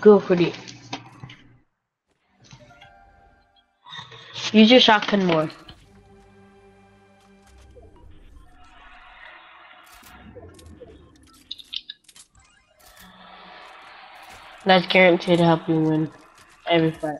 Go for it. Use your shotgun more. That's guaranteed to help you win every fight.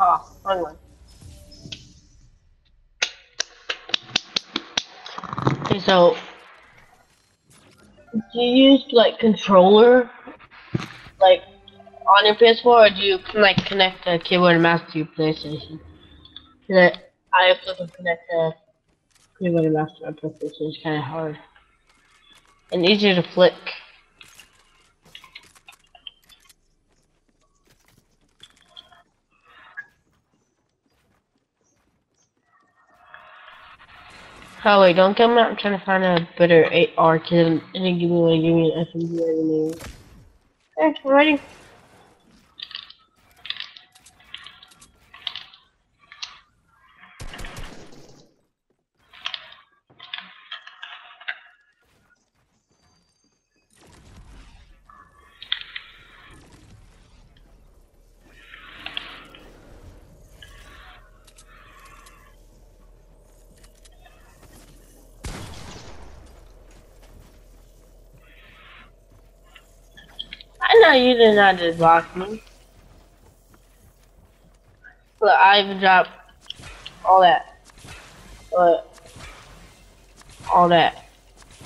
Oh. Okay, so do you use like controller, like on your PS4, or do you like connect the keyboard and mouse to your PlayStation? 'Cause I, have to connect the keyboard and mouse to my PlayStation. It's kind of hard and easier to flick. Oh wait, don't come out. I'm trying to find a better AR kid and give me one, give me an SMG. Okay, I'm ready. I you did not just block me. Look, I even dropped all that. But all that.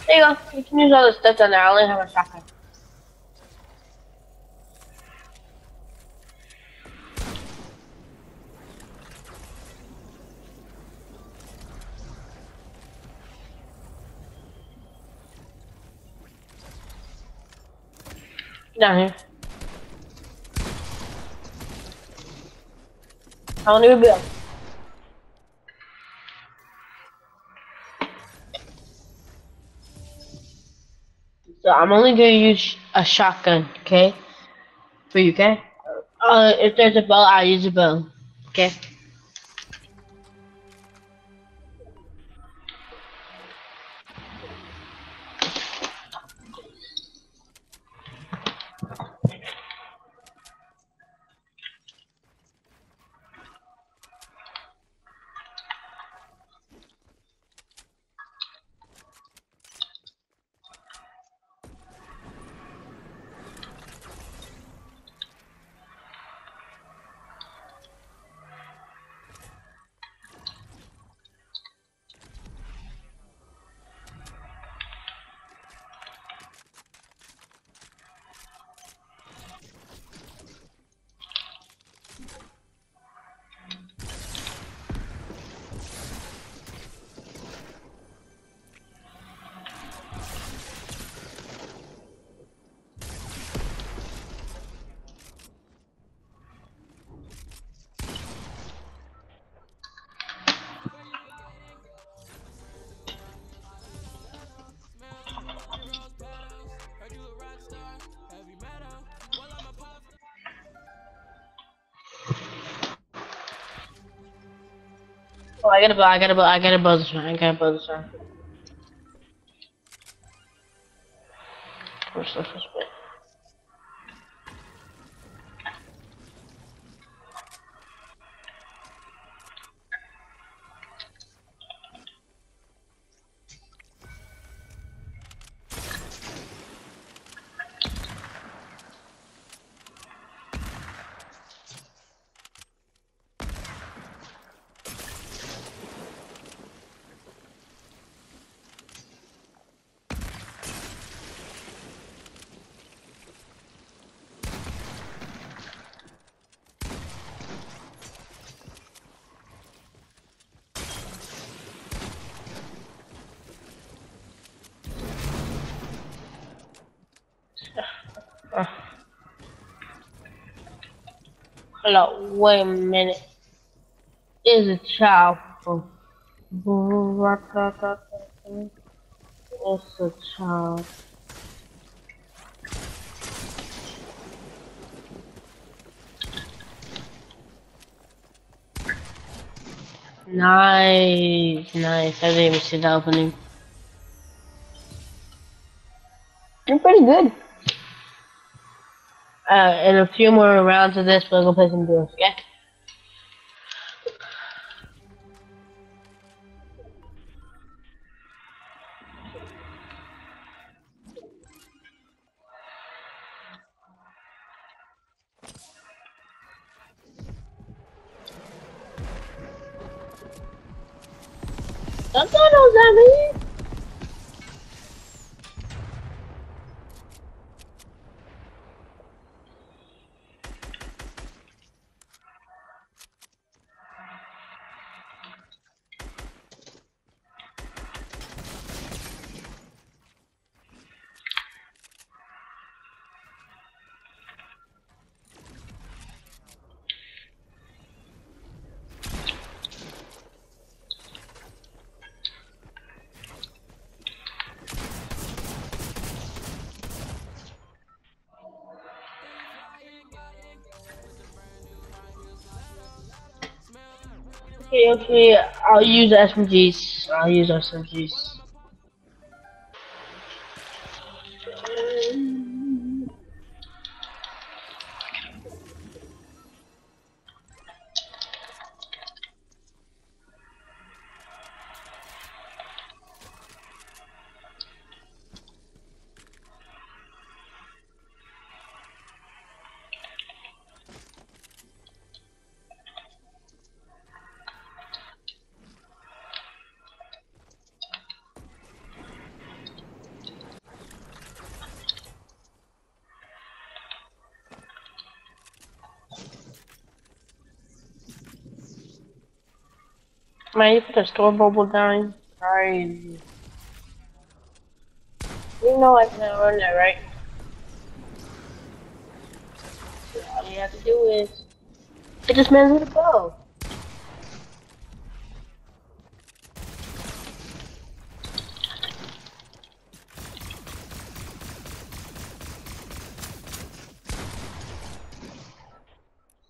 There you go. You can use all the stuff down there. I only have a shotgun. Down here. I don't even build. So I'm only gonna use a shotgun, okay? For you, okay? Uh, if there's a bow, I'll use a bow, okay? Oh, I gotta I gotta I gotta bow this I gotta bow this the first? Up, wait a minute. Is a child. It's a child. Nice, nice. I didn't even see the opening. You're pretty good. Uh, in a few more rounds of this, we're gonna play some duels, okay? That's not all that mean. Okay, okay, I'll use SMGs. I'll use SMGs. Man, you put a store bubble down. Crazy. You know I can run that, right? All you have to do is hit this man with a bow.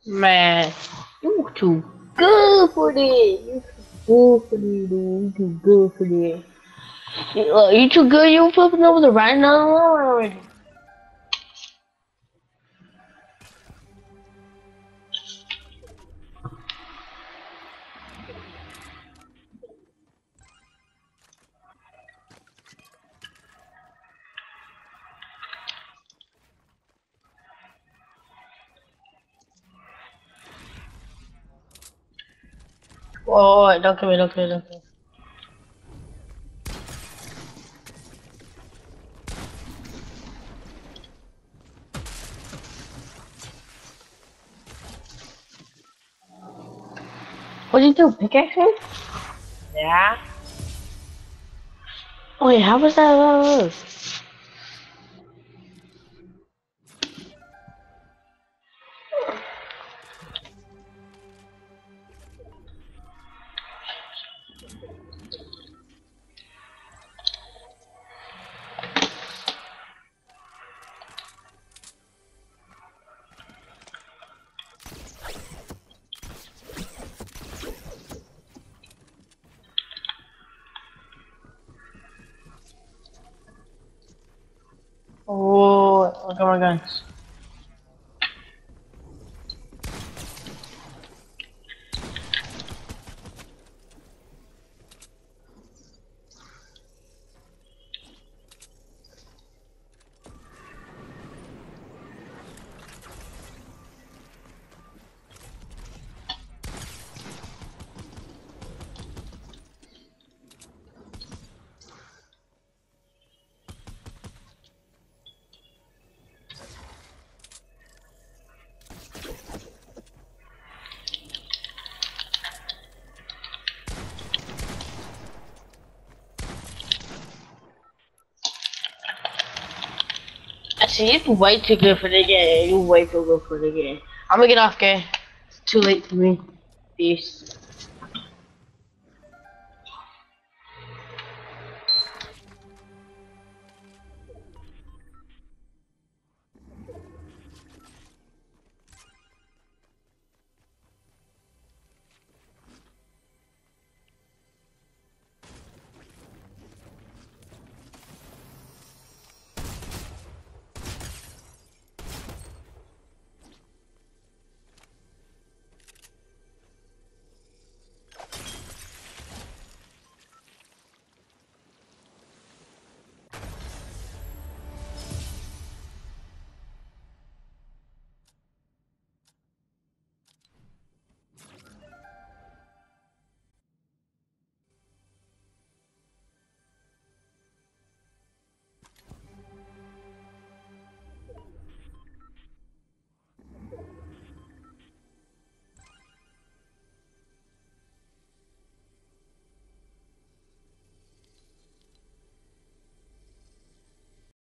Man, you too good for this. You, look, you too good. You flipping over the right now already. Whoa, wait, don't kill me, don't kill me, don't kill me. What did you do, pickaxe? Yeah. Wait, how was that look at my. See, you're way too good for the game. You're way too good for the game. I'm gonna get off, game. It's too late for me. Peace.